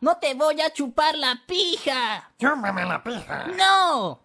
No te voy a chupar la pija. Chúpame la pija. No.